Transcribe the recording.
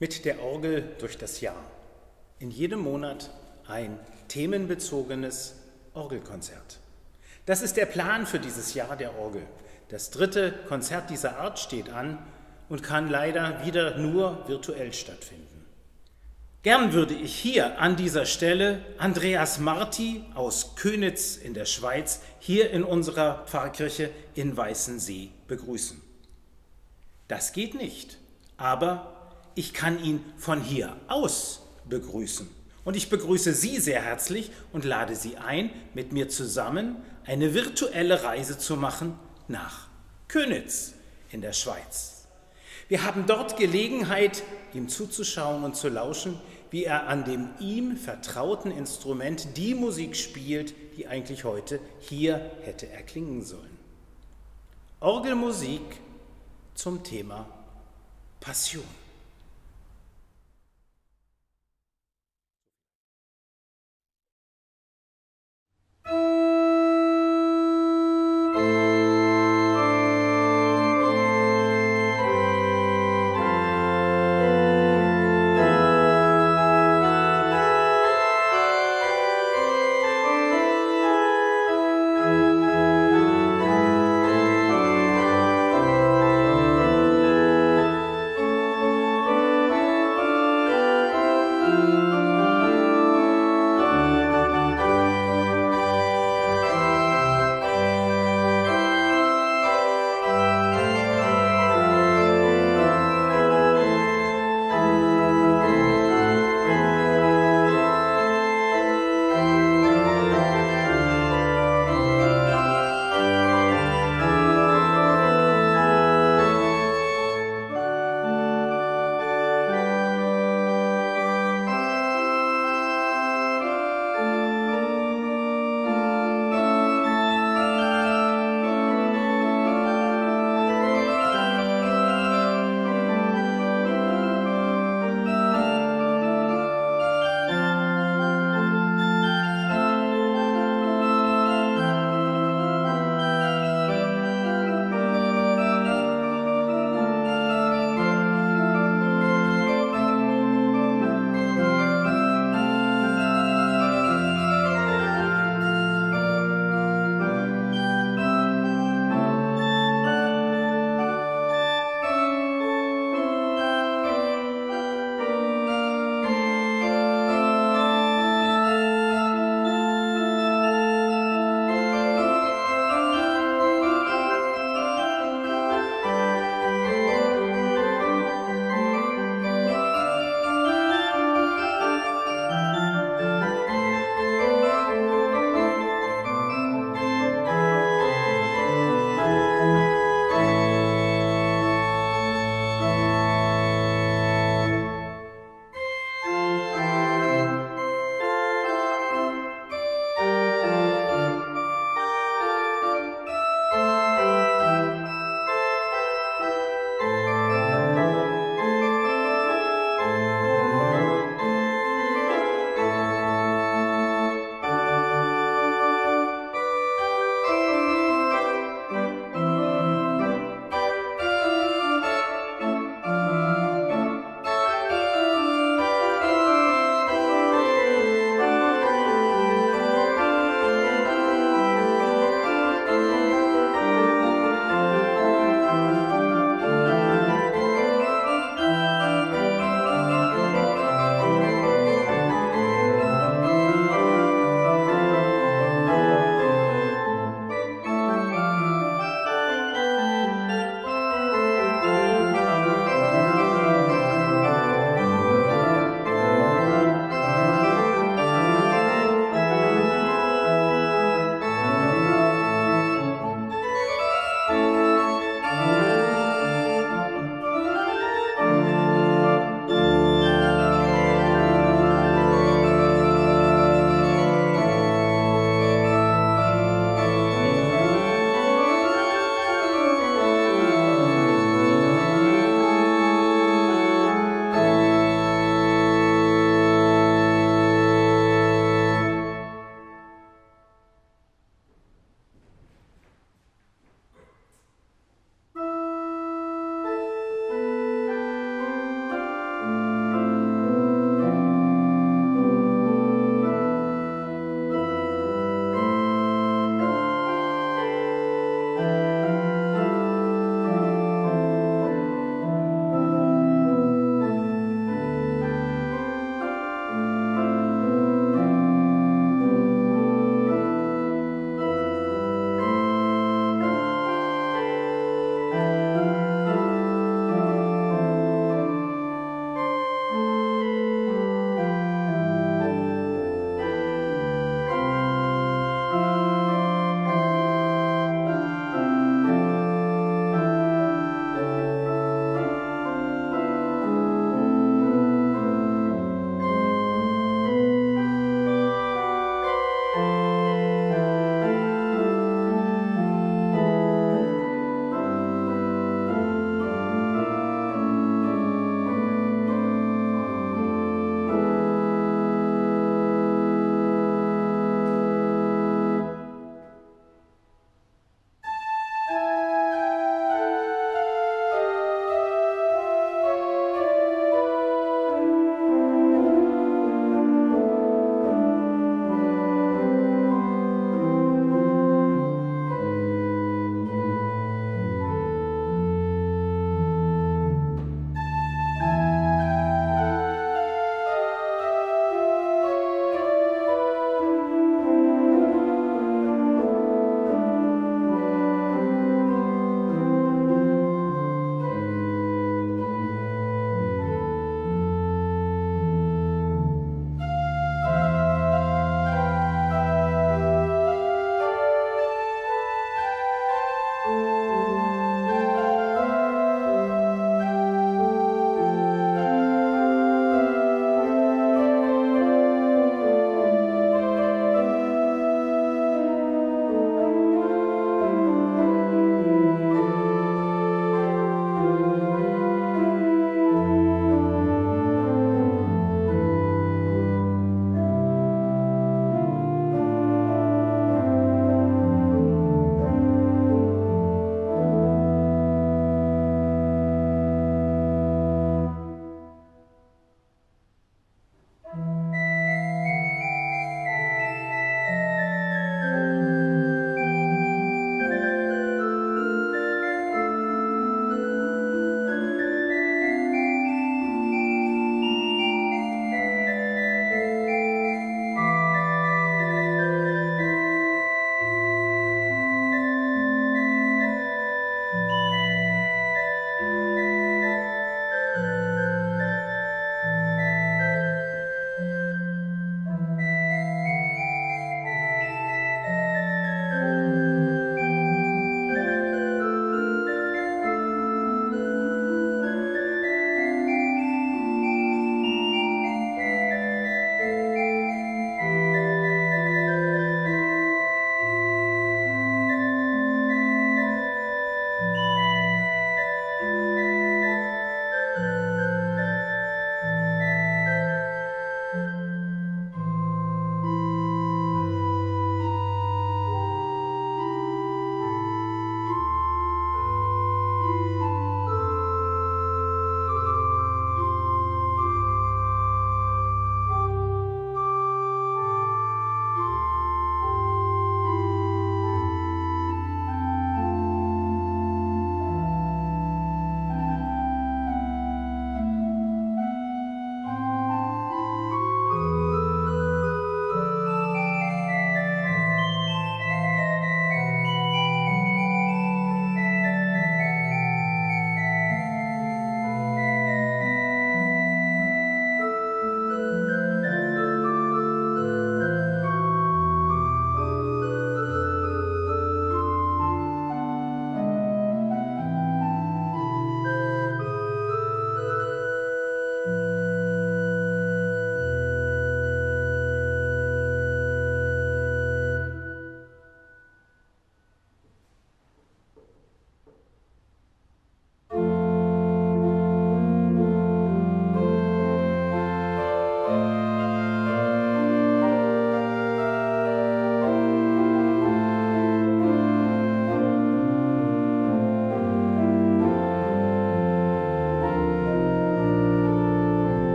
mit der Orgel durch das Jahr. In jedem Monat ein themenbezogenes Orgelkonzert. Das ist der Plan für dieses Jahr der Orgel. Das dritte Konzert dieser Art steht an und kann leider wieder nur virtuell stattfinden. Gern würde ich hier an dieser Stelle Andreas Marti aus Könitz in der Schweiz hier in unserer Pfarrkirche in Weißensee begrüßen. Das geht nicht, aber ich kann ihn von hier aus begrüßen. Und ich begrüße Sie sehr herzlich und lade Sie ein, mit mir zusammen eine virtuelle Reise zu machen nach Könitz in der Schweiz. Wir haben dort Gelegenheit, ihm zuzuschauen und zu lauschen, wie er an dem ihm vertrauten Instrument die Musik spielt, die eigentlich heute hier hätte erklingen sollen. Orgelmusik zum Thema Passion.